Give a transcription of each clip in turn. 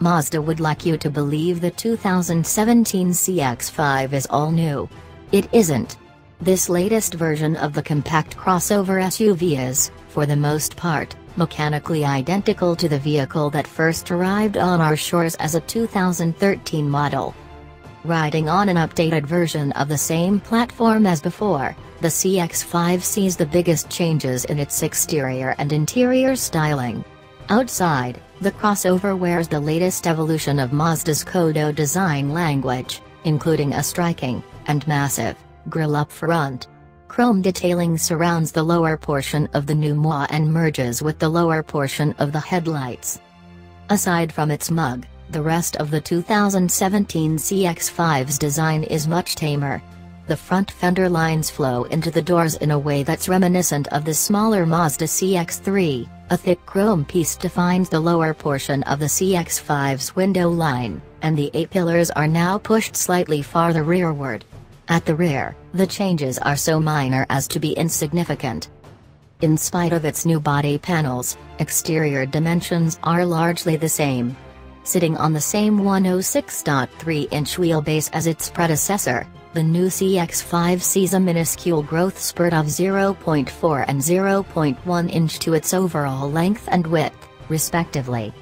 Mazda would like you to believe the 2017 CX-5 is all new. It isn't. This latest version of the compact crossover SUV is, for the most part, mechanically identical to the vehicle that first arrived on our shores as a 2013 model. Riding on an updated version of the same platform as before, the CX-5 sees the biggest changes in its exterior and interior styling. Outside, the crossover wears the latest evolution of Mazda's Kodo design language, including a striking, and massive, grille up front. Chrome detailing surrounds the lower portion of the new MOA and merges with the lower portion of the headlights. Aside from its mug, the rest of the 2017 CX-5's design is much tamer. The front fender lines flow into the doors in a way that's reminiscent of the smaller Mazda CX-3, a thick chrome piece defines the lower portion of the CX-5's window line, and the A-pillars are now pushed slightly farther rearward. At the rear, the changes are so minor as to be insignificant. In spite of its new body panels, exterior dimensions are largely the same. Sitting on the same 106.3-inch wheelbase as its predecessor, the new CX-5 sees a minuscule growth spurt of 0.4 and 0.1 inch to its overall length and width, respectively.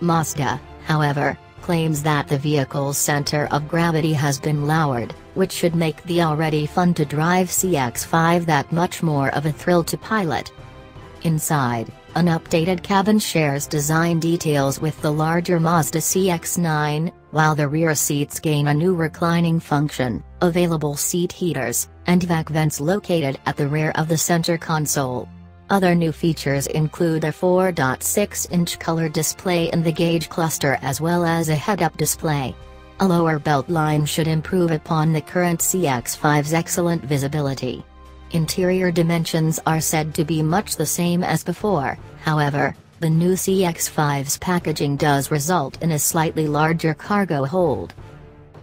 Mazda, however, claims that the vehicle's center of gravity has been lowered, which should make the already fun-to-drive CX-5 that much more of a thrill to pilot. Inside, an updated cabin shares design details with the larger Mazda CX-9, while the rear seats gain a new reclining function, available seat heaters, and vac vents located at the rear of the center console. Other new features include a 4.6-inch color display in the gauge cluster as well as a head-up display. A lower belt line should improve upon the current CX-5's excellent visibility. Interior dimensions are said to be much the same as before, however, the new CX-5's packaging does result in a slightly larger cargo hold.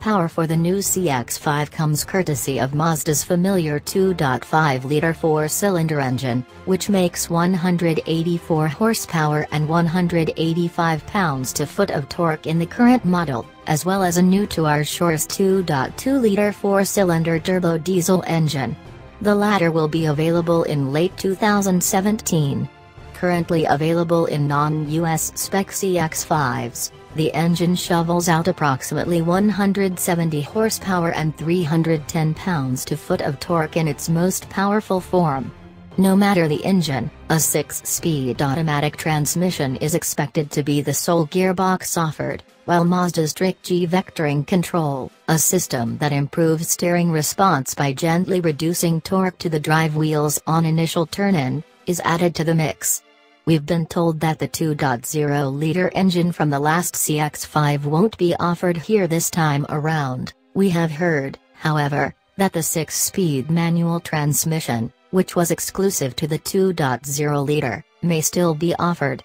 Power for the new CX-5 comes courtesy of Mazda's familiar 2.5-liter four-cylinder engine, which makes 184 horsepower and 185 pounds-to-foot of torque in the current model, as well as a new to our shores 2.2-liter four-cylinder turbo diesel engine. The latter will be available in late 2017. Currently available in non-US spec CX-5s, the engine shovels out approximately 170 horsepower and 310 pounds-to-foot of torque in its most powerful form. No matter the engine, a 6-speed automatic transmission is expected to be the sole gearbox offered, while Mazda's Trick G vectoring control, a system that improves steering response by gently reducing torque to the drive wheels on initial turn-in, is added to the mix. We've been told that the 2.0-liter engine from the last CX-5 won't be offered here this time around. We have heard, however, that the 6-speed manual transmission, which was exclusive to the 2.0-liter, may still be offered.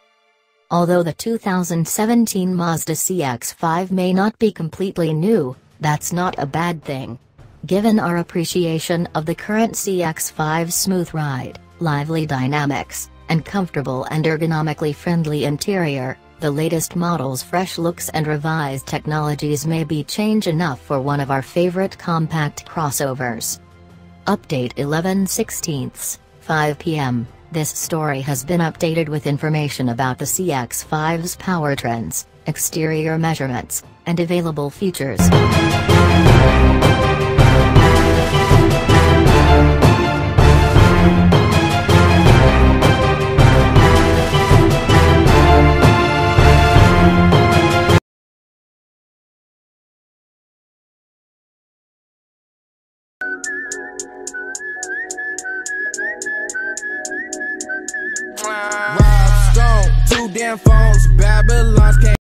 Although the 2017 Mazda CX-5 may not be completely new, that's not a bad thing. Given our appreciation of the current CX-5's smooth ride, lively dynamics, and comfortable and ergonomically friendly interior, the latest model's fresh looks and revised technologies may be change enough for one of our favorite compact crossovers. Update 11 16 5 p.m. This story has been updated with information about the CX-5's powertrains, exterior measurements, and available features. Rob Stone, two damn phones, Babylon's came.